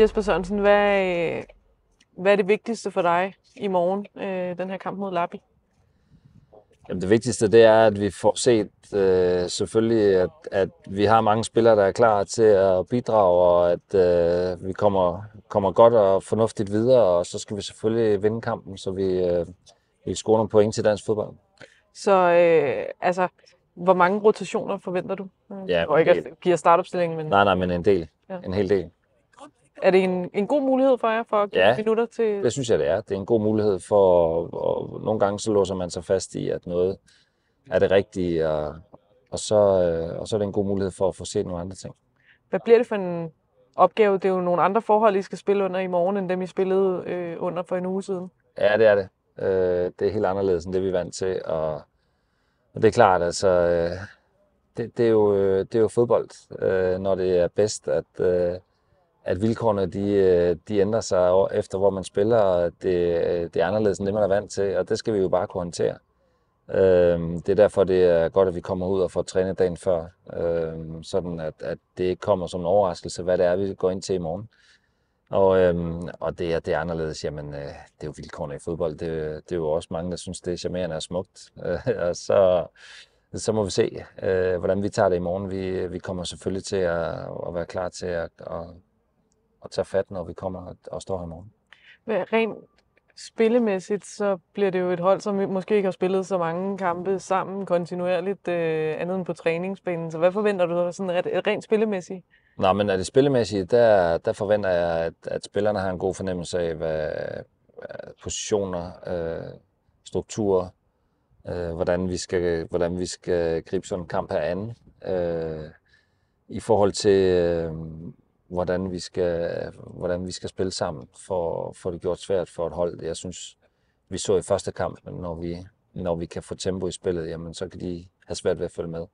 Jesper Sørensen, hvad, hvad er det vigtigste for dig i morgen, øh, den her kamp mod Lappi? Jamen, det vigtigste det er, at vi får set øh, selvfølgelig, at, at vi har mange spillere, der er klar til at bidrage, og at øh, vi kommer, kommer godt og fornuftigt videre, og så skal vi selvfølgelig vinde kampen, så vi, øh, vi scorer nogle point til dansk fodbold. Så øh, altså, hvor mange rotationer forventer du? Ja, og ikke at give startopstillingen, men Nej, nej, men en del. Ja. En hel del. Er det en, en god mulighed for jer for at give Ja, minutter til... Det synes jeg, det er. Det er en god mulighed for, og nogle gange så låser man sig fast i, at noget er det rigtige, og, og, så, øh, og så er det en god mulighed for at få set nogle andre ting. Hvad bliver det for en opgave? Det er jo nogle andre forhold, I skal spille under i morgen, end dem I spillede øh, under for en uge siden. Ja, det er det. Øh, det er helt anderledes end det, vi er vant til, og, og det er klart, altså, øh, det, det, er jo, øh, det er jo fodbold, øh, når det er bedst, at, øh, at vilkårene de, øh, de ændrer sig efter, hvor man spiller, og det, øh, det er anderledes end det, man er vant til, og det skal vi jo bare kunne håndtere. Øhm, det er derfor, det er godt, at vi kommer ud og får trænet dagen før, øhm, sådan at, at det ikke kommer som en overraskelse, hvad det er, vi går ind til i morgen. Og, øhm, og det, er, det er anderledes, jamen øh, det er jo vilkårene i fodbold. Det, det er jo også mange, der synes, det er charmerende og smukt. Øh, og så, så må vi se, øh, hvordan vi tager det i morgen. Vi, vi kommer selvfølgelig til at, at være klar til at, at, at tage fat, når vi kommer og, står her i morgen. Hvad- Rent spillemæssigt, så bliver det jo et hold, som måske ikke har spillet så mange kampe sammen kontinuerligt, øh, andet end på træningsbanen. Så hvad forventer du sådan rent, rent spillemæssigt? Nå, men er det spillemæssige, der, der forventer jeg, at, at spillerne har en god fornemmelse af, hvad, hvad positioner, øh, strukturer, øh, hvordan, vi skal, hvordan vi skal gribe sådan en kamp her an. Øh, I forhold til, øh, hvordan, vi skal, hvordan vi skal spille sammen, for, for det gjort svært for et hold. Jeg synes, vi så i første kamp, men når vi, når vi kan få tempo i spillet, jamen, så kan de have svært ved at følge med.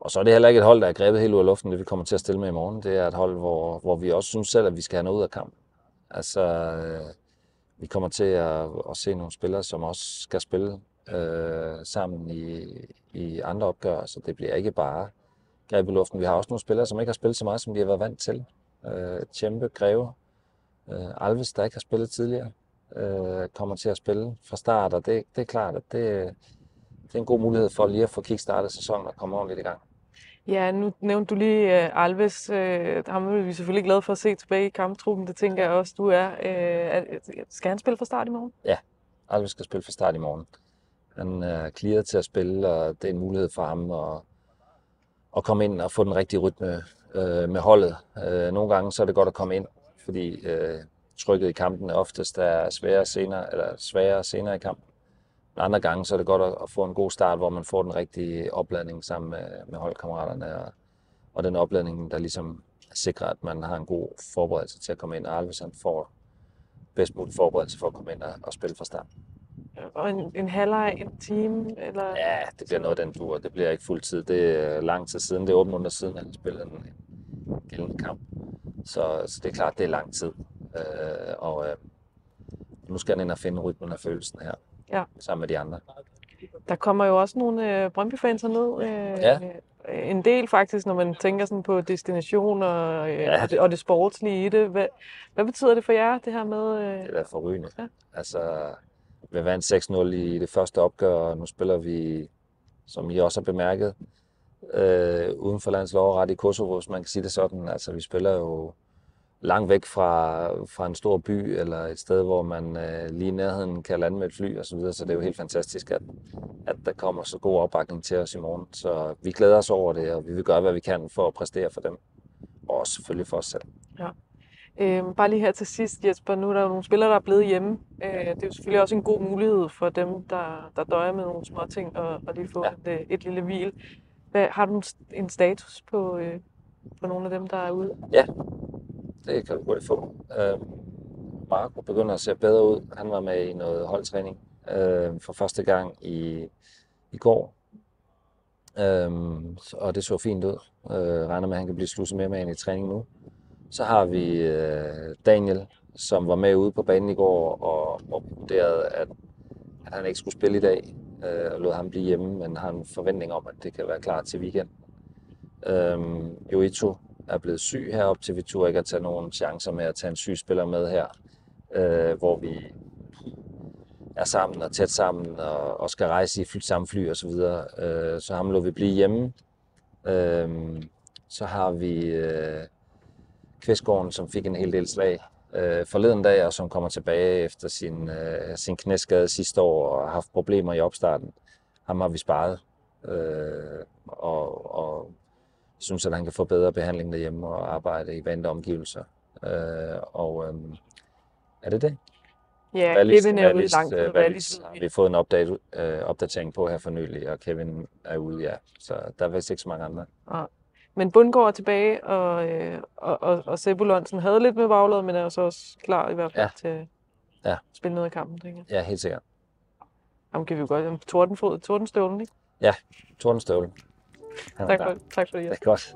Og så er det heller ikke et hold, der er grebet helt ud af luften, det vi kommer til at stille med i morgen. Det er et hold, hvor, hvor vi også synes selv, at vi skal have noget ud af kampen. Altså, øh, vi kommer til at, at se nogle spillere, som også skal spille øh, sammen i, i andre opgør, så det bliver ikke bare greb i luften. Vi har også nogle spillere, som ikke har spillet så meget, som vi har været vant til. Øh, Tjempe, Greve, øh, Alves, der ikke har spillet tidligere, øh, kommer til at spille fra start, og det, det er klart, at det, det er en god mulighed for lige at få kickstartet sæsonen og komme ordentligt i gang. Ja, nu nævnte du lige uh, Alves. Uh, ham er vi selvfølgelig glade for at se tilbage i kamptruppen. Det tænker jeg også, du er. Uh, skal han spille fra start i morgen? Alves skal spille fra start i morgen. Han er clearet til at spille, og det er en mulighed for ham at, at komme ind og få den rigtige rytme øh, med holdet. Øh, nogle gange så er det godt at komme ind, fordi øh, trykket i kampen er oftest er sværere senere, eller sværere senere i kampen. Men andre gange så er det godt at, at få en god start, hvor man får den rigtige opladning sammen med, med holdkammeraterne, og, og den opladning, der ligesom sikrer, at man har en god forberedelse til at komme ind, og Alves han får bedst mulig forberedelse for at komme ind og, og spille fra start. Og en, en halvleg, en time? Eller... Ja, det bliver noget den dur. Det bliver ikke fuld tid. Det er lang tid siden. Det er 8 måneder siden, han spillede en en gældende kamp. Så, så det er klart, det er lang tid. Øh, og øh, nu skal han ind og finde rytmen og følelsen her. Ja. Sammen med de andre. Der kommer jo også nogle øh, Brøndby-fans herned. Øh, Ja. En del faktisk, når man tænker sådan på destination og, øh, Ja. og, det, og det sportslige i det. Hvad, hvad betyder det for jer, det her med... Øh, Det er da forrygende. Ja. Altså, vi vandt 6-0 i det første opgør, og nu spiller vi, som I også har bemærket, øh, uden for lands lov ret i Kosovo, hvis man kan sige det sådan. Altså, vi spiller jo langt væk fra, fra en stor by, eller et sted, hvor man øh, lige i nærheden kan lande med et fly osv., så, videre. så det er jo helt fantastisk, at, at der kommer så god opbakning til os i morgen. Så vi glæder os over det, og vi vil gøre, hvad vi kan for at præstere for dem. Og selvfølgelig for os selv. Ja. Øhm, bare lige her til sidst, Jesper, nu er der jo nogle spillere, der er blevet hjemme. Øh, det er jo selvfølgelig også en god mulighed for dem, der, der døjer med nogle små ting, og, og lige få Ja. et, et lille hvil. Hvad, har du en, status på, øh, på nogle af dem, der er ude? Det kan du hurtigt få. Øh, Marco begynder at se bedre ud. Han var med i noget holdtræning øh, for første gang i, i går. Øh, og det så fint ud. Øh, regner med, at han kan blive slusset mere med ind i træning nu. Så har vi øh, Daniel, som var med ude på banen i går og, og vurderede, at, han ikke skulle spille i dag. Øh, og lod ham blive hjemme, men har en forventning om, at det kan være klar til weekend. Øh, Joito er blevet syg herop til, vi turde ikke at tage nogen chancer med at tage en syg spiller med her, øh, hvor vi er sammen og tæt sammen og, og skal rejse i fly, samme fly og så videre. Øh, så ham lå vi blive hjemme. Øh, så har vi øh, Kvistgården, som fik en hel del slag øh, forleden dag, og som kommer tilbage efter sin, øh, sin knæskade sidste år og har haft problemer i opstarten. Ham har vi sparet, øh, og, og synes, at han kan få bedre behandling derhjemme og arbejde i vante omgivelser. Øh, og øh, er det det? Ja, Kevin er ude Wallis, lang tid. øh, Wallis Wallis har vi fået en update, øh, opdatering på her for nylig, og Kevin er ude, ja. Så der er vist ikke så mange andre. Men Bundgaard er tilbage, og, øh, og, og, og Sebulonsen havde lidt med bagladet, men er så også klar i hvert fald Ja. til at Ja. spille noget af kampen, tænker jeg. Ja, helt sikkert. Ham kan vi jo godt. Jamen, Tordenfod, Tordenstøvlen, ikke? Tordenstøvle. Han er Tak for, tak for det, Det Jesper. er godt.